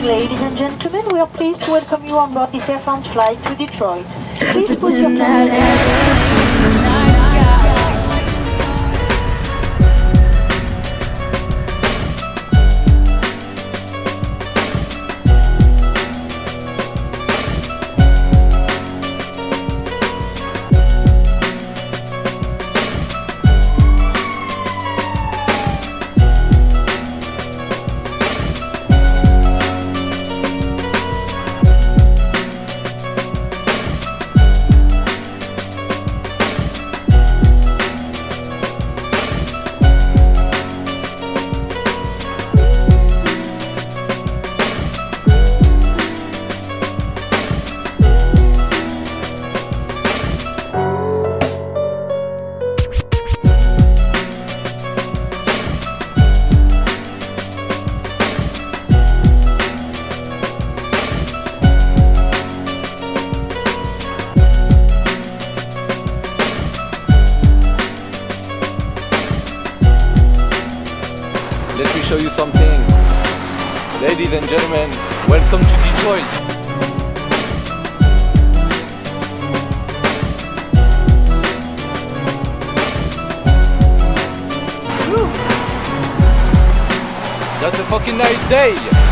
morning, ladies and gentlemen. We are pleased to welcome you on board this Air France flight to Detroit. Please put your Let me show you something. Ladies and gentlemen, welcome to Detroit. That's a fucking nice day.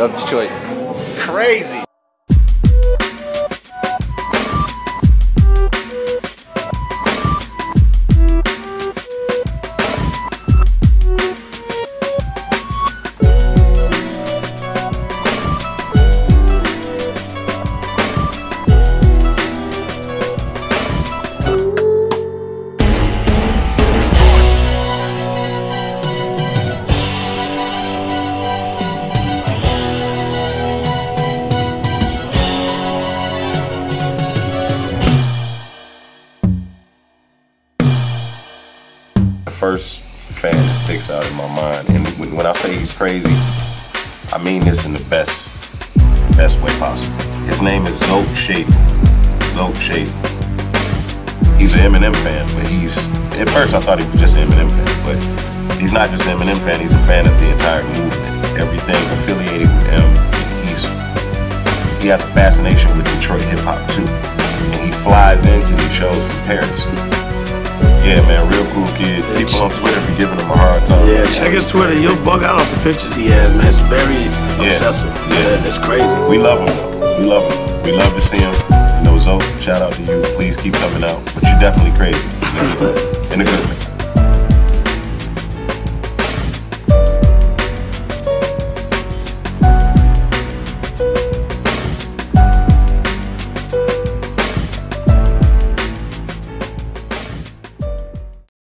Love Detroit. Crazy. First fan that sticks out in my mind. And when, I say he's crazy, I mean this in the best best way possible. His name is Zolt Shady. Zolt Shady. He's an Eminem fan, but he's at first I thought he was just an Eminem fan, but he's not just an Eminem fan. He's a fan of the entire movement, everything affiliated with him. He's he has a fascination with Detroit hip hop too, and he flies into these shows from Paris. Yeah, man, real cool kid. People on Twitter be giving him a hard time. Yeah, check his Twitter. You'll bug out off the pictures he has, man. It's very obsessive. Yeah. Yeah, it's crazy. We love him. We love him. We love to see him. You know, Zoe, shout out to you. Please keep coming out. But you're definitely crazy. In a good way.